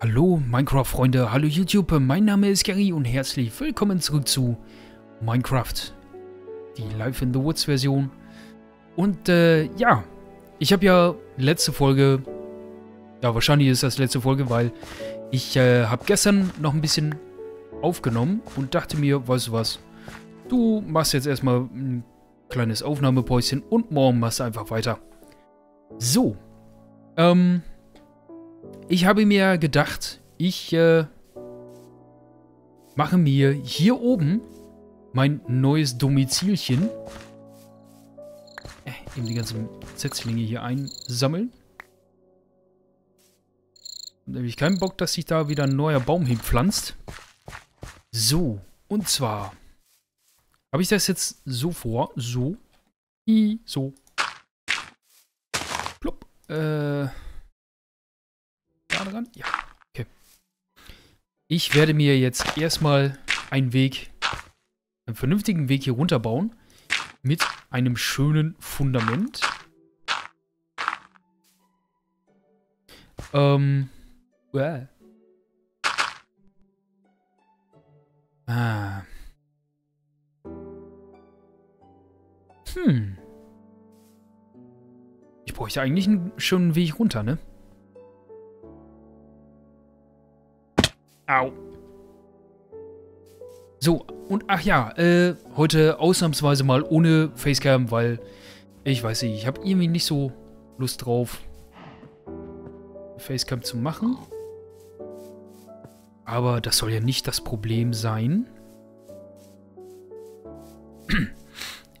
Hallo Minecraft-Freunde, hallo YouTube, mein Name ist Gary und herzlich willkommen zurück zu Minecraft, die Life in the Woods Version. Und äh, ja, ich habe ja letzte Folge, ja wahrscheinlich ist das letzte Folge, weil ich äh, habe gestern noch ein bisschen aufgenommen und dachte mir, weißt du was, du machst jetzt erstmal ein kleines Aufnahmepäuschen und morgen machst du einfach weiter. So, ähm... Ich habe mir gedacht, ich äh, mache mir hier oben mein neues Domizilchen. Äh, eben die ganzen Setzlinge hier einsammeln. Und da habe ich keinen Bock, dass sich da wieder ein neuer Baum hinpflanzt. So, und zwar habe ich das jetzt so vor. So. I, so. Plupp. Äh dran? Ja. Okay. Ich werde mir jetzt erstmal einen Weg, einen vernünftigen Weg hier runterbauen. Mit einem schönen Fundament. Ähm. Äh. Ah. Hm. Ich bräuchte eigentlich einen schönen Weg runter, ne? Au. So, und ach ja, äh, heute ausnahmsweise mal ohne Facecam, weil ich weiß nicht, ich habe irgendwie nicht so Lust drauf, Facecam zu machen. Aber das soll ja nicht das Problem sein.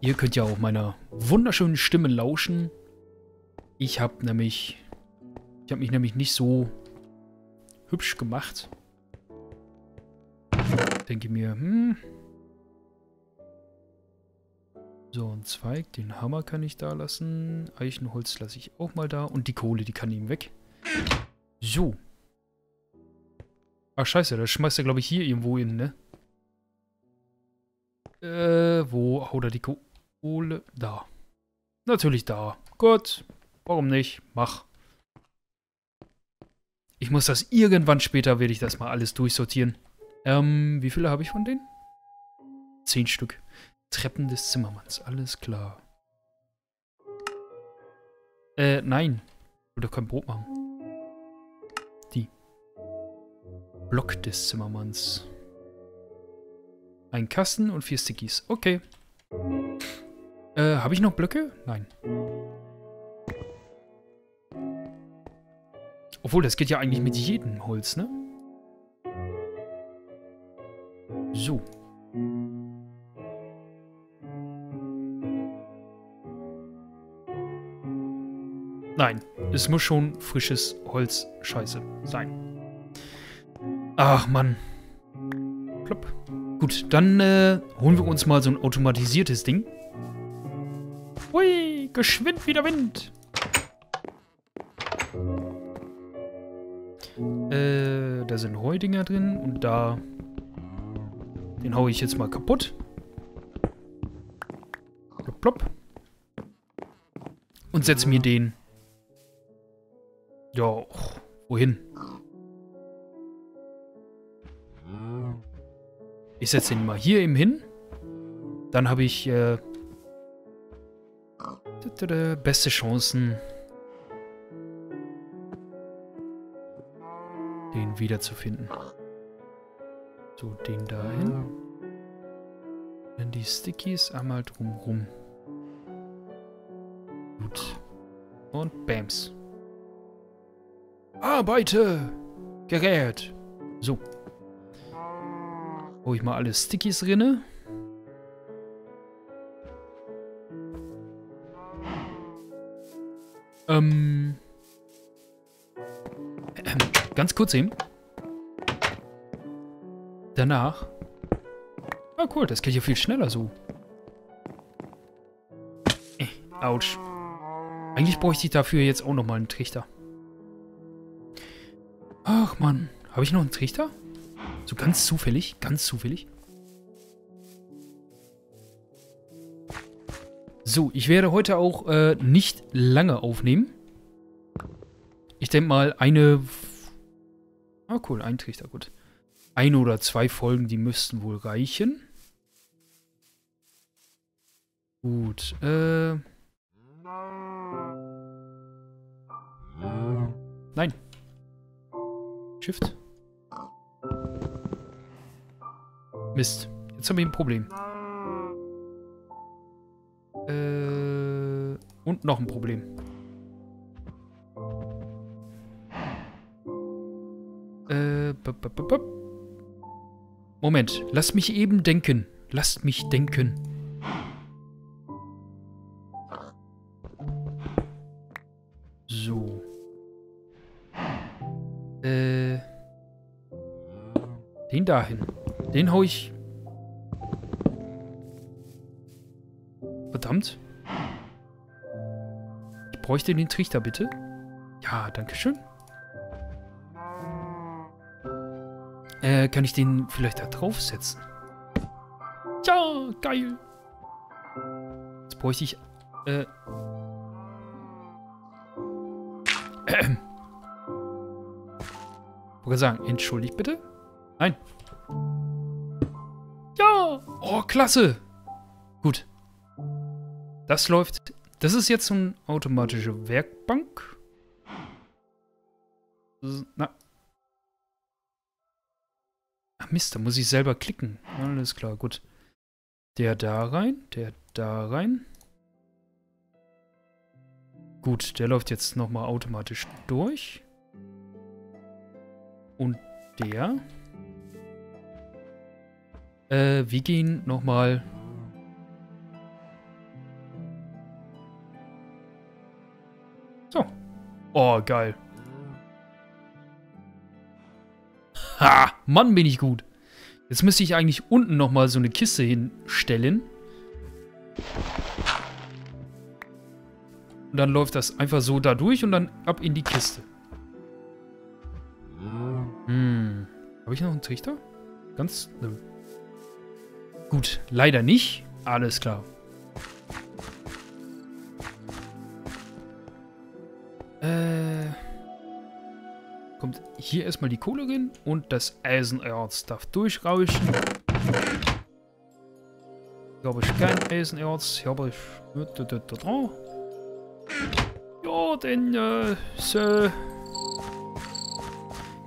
Ihr könnt ja auch meiner wunderschönen Stimme lauschen. Ich habe nämlich, ich habe mich nämlich nicht so hübsch gemacht denke mir, hm. So, ein Zweig, den Hammer kann ich da lassen. Eichenholz lasse ich auch mal da. Und die Kohle, die kann ihm weg. So. Ach, scheiße, das schmeißt er, glaube ich, hier irgendwo hin, ne? Äh, wo haut er die Kohle? Da. Natürlich da. Gut. Warum nicht? Mach. Ich muss das irgendwann später, werde ich das mal alles durchsortieren. Ähm, wie viele habe ich von denen? Zehn Stück. Treppen des Zimmermanns, alles klar. Äh, nein. Ich will doch kein Brot machen. Die. Block des Zimmermanns. Ein Kasten und vier Stickies. Okay. Äh, habe ich noch Blöcke? Nein. Obwohl, das geht ja eigentlich mit jedem Holz, ne? So. Nein, es muss schon frisches Holz Scheiße sein. Ach, Mann. Plopp. Gut, dann äh, holen wir uns mal so ein automatisiertes Ding. Hui, geschwind wie der Wind. Äh, da sind Heudinger drin und da den haue ich jetzt mal kaputt. Plopp, plopp. Und setze mir den. Ja, wohin? Ich setze den mal hier eben hin. Dann habe ich äh, beste Chancen, den wiederzufinden. So, den dahin. Dann die Stickies einmal drumrum. Gut. Und Bams. Arbeite! Gerät! So. Hol ich mal alle Stickies rinne. Ähm. ähm ganz kurz eben. Danach. Ah, cool, das geht ja viel schneller so. Äh. Eigentlich bräuchte ich dafür jetzt auch nochmal einen Trichter. Ach, Mann. Habe ich noch einen Trichter? So ganz zufällig? Ganz zufällig? So, ich werde heute auch äh, nicht lange aufnehmen. Ich denke mal, eine Ah, cool, ein Trichter, gut. Ein oder zwei Folgen, die müssten wohl reichen. Gut, äh... Nein. Shift. Mist. Jetzt haben wir ein Problem. Äh, und noch ein Problem. Äh, Moment, lasst mich eben denken. Lasst mich denken. So. Äh. Den dahin. Den hau ich Verdammt. Ich bräuchte den Trichter, bitte. Ja, danke schön. Äh, kann ich den vielleicht da draufsetzen? Ja, geil. Jetzt bräuchte ich... Äh... Ähm. Wollte sagen, entschuldigt bitte? Nein. Ja! Oh, klasse! Gut. Das läuft... Das ist jetzt so eine automatische Werkbank. Na. Mist, da muss ich selber klicken. Alles klar, gut. Der da rein, der da rein. Gut, der läuft jetzt nochmal automatisch durch. Und der. Äh, wir gehen nochmal Oh, geil. Ha! Mann, bin ich gut. Jetzt müsste ich eigentlich unten nochmal so eine Kiste hinstellen. Und dann läuft das einfach so da durch und dann ab in die Kiste. Hm. Habe ich noch einen Trichter? Ganz... Nö. Gut, leider nicht. Alles klar. Hier erstmal die Kohle rein und das Eisenerz darf durchrauschen. Hier habe ich kein Eisenerz, hier habe ich... Ja, denn, äh, so.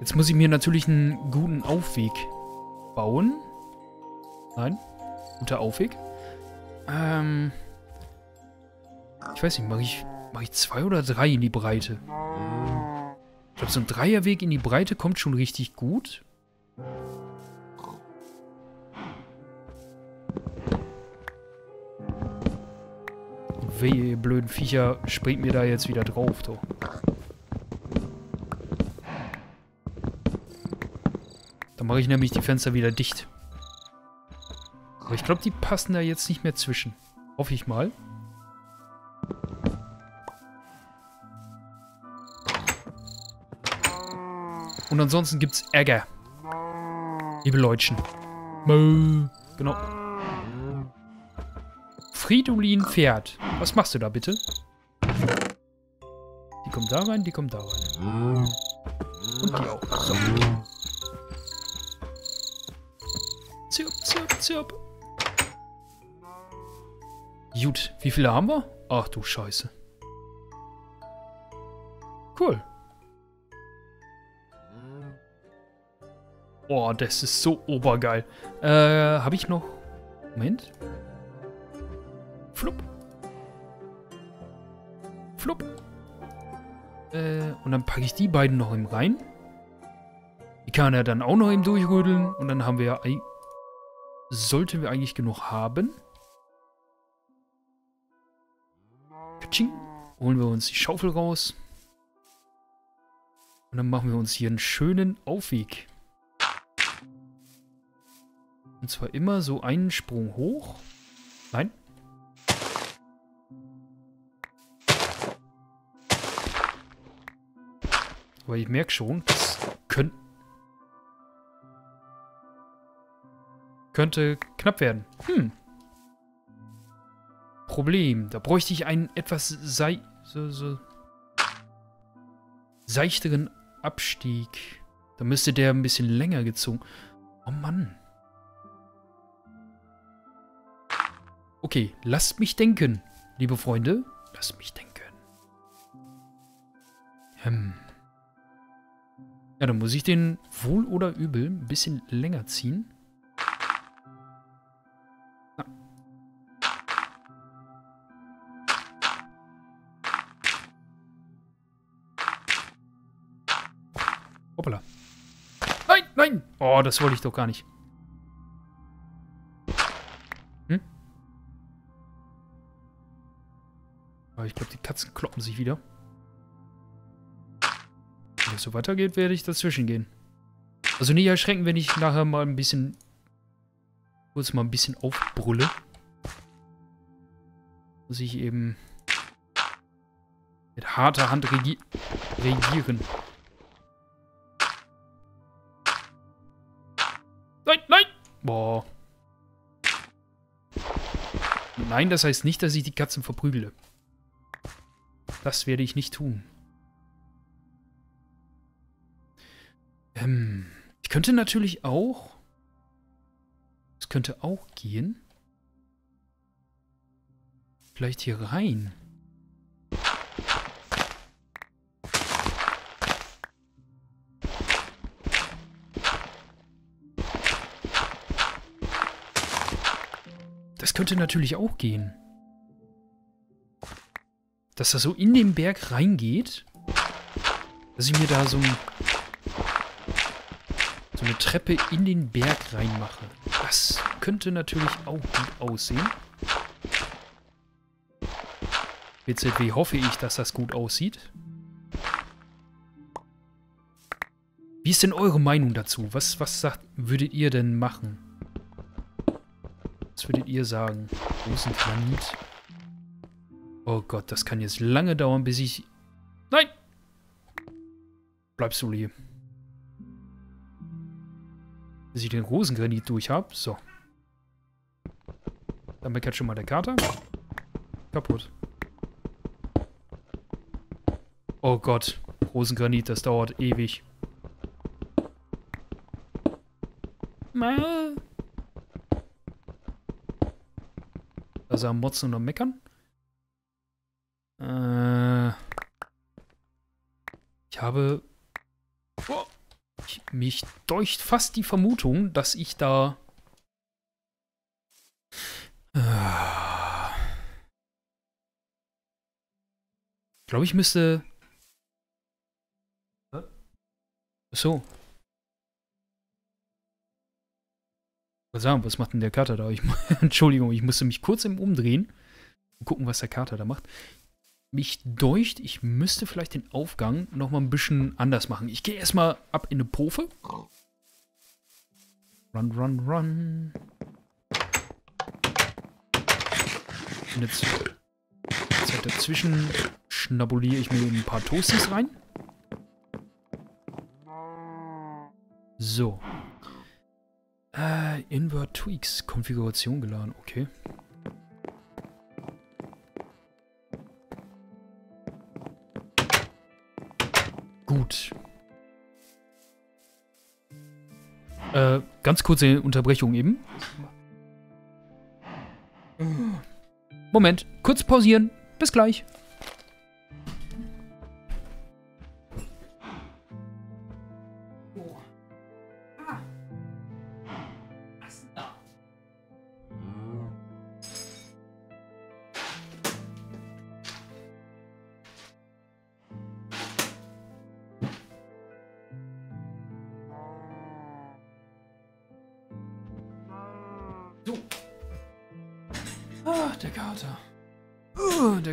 Jetzt muss ich mir natürlich einen guten Aufweg bauen. Nein, guter Aufweg. Ähm, ich weiß nicht, mache ich, mach ich zwei oder drei in die Breite? Ich glaube, so ein Dreierweg in die Breite kommt schon richtig gut. Wehe, ihr blöden Viecher, springt mir da jetzt wieder drauf, doch. Dann mache ich nämlich die Fenster wieder dicht. Aber ich glaube, die passen da jetzt nicht mehr zwischen. Hoffe ich mal. Und ansonsten gibt's Ärger. Liebe Leutchen. Genau. Fridolin Pferd. Was machst du da bitte? Die kommt da rein, die kommt da rein. Und die auch. So. Zirp, zirp, zirp. Gut, wie viele haben wir? Ach du Scheiße. Cool. Boah, das ist so obergeil. Äh, habe ich noch... Moment. Flupp. Flupp. Äh, und dann packe ich die beiden noch im rein. Die kann er dann auch noch eben durchrödeln. Und dann haben wir... Sollten wir eigentlich genug haben. Katsching. Holen wir uns die Schaufel raus. Und dann machen wir uns hier einen schönen Aufweg. Und zwar immer so einen Sprung hoch. Nein. Aber ich merke schon, das könnt, könnte knapp werden. Hm. Problem. Da bräuchte ich einen etwas sei so, so seichteren Abstieg. Da müsste der ein bisschen länger gezogen. Oh Mann. Okay, lasst mich denken, liebe Freunde. Lasst mich denken. Hm. Ja, dann muss ich den wohl oder übel ein bisschen länger ziehen. Na. Hoppala. Nein, nein! Oh, das wollte ich doch gar nicht. Aber ich glaube, die Katzen kloppen sich wieder. Wenn es so weitergeht, werde ich dazwischen gehen. Also nicht erschrecken, wenn ich nachher mal ein bisschen... kurz mal ein bisschen aufbrülle. Muss ich eben... mit harter Hand regi regieren. Nein, nein! Boah. Nein, das heißt nicht, dass ich die Katzen verprügele. Das werde ich nicht tun. Ähm, ich könnte natürlich auch... Es könnte auch gehen. Vielleicht hier rein. Das könnte natürlich auch gehen. Dass das so in den Berg reingeht. Dass ich mir da so ein so eine Treppe in den Berg reinmache. Das könnte natürlich auch gut aussehen. BZW hoffe ich, dass das gut aussieht. Wie ist denn eure Meinung dazu? Was, was sagt, würdet ihr denn machen? Was würdet ihr sagen? Großen Granit. Oh Gott, das kann jetzt lange dauern, bis ich... Nein! Bleibst du hier bis ich den Rosengranit durch habe. So. Dann meckert schon mal der Kater. Kaputt. Oh Gott. Rosengranit, das dauert ewig. Ist er am Motzen und am Meckern. Äh, ich habe mich deucht fast die Vermutung, dass ich da... Ich glaube, ich müsste... So. Was sagen, was macht denn der Kater da? Ich, Entschuldigung, ich musste mich kurz im Umdrehen und gucken, was der Kater da macht mich deucht, ich müsste vielleicht den Aufgang noch mal ein bisschen anders machen. Ich gehe erstmal ab in eine Profe. Run, run, run. Und jetzt Zeit dazwischen schnabuliere ich mir ein paar Toasties rein. So. Äh, Invert Tweaks. Konfiguration geladen. Okay. Gut. Äh, ganz kurze Unterbrechung eben. Moment, kurz pausieren. Bis gleich.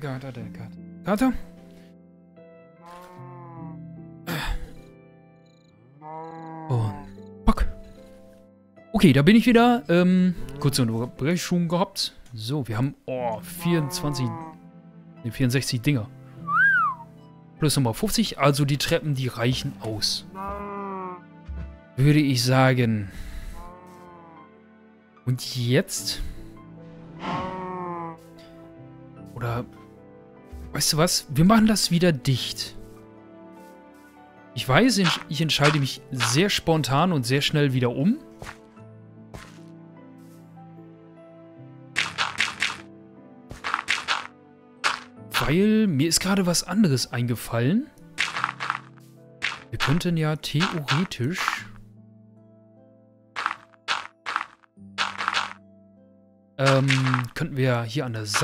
Kater, der Kater. Kater? Und Bock. Okay, da bin ich wieder. Ähm, kurze Unterbrechung gehabt. So, wir haben, oh, 24, ne, 64 Dinger. Plus nochmal 50, also die Treppen, die reichen aus. Würde ich sagen. Und jetzt? Oder Weißt du was? Wir machen das wieder dicht. Ich weiß, ich entscheide mich sehr spontan und sehr schnell wieder um. Weil mir ist gerade was anderes eingefallen. Wir könnten ja theoretisch... Ähm, könnten wir hier an der Seite...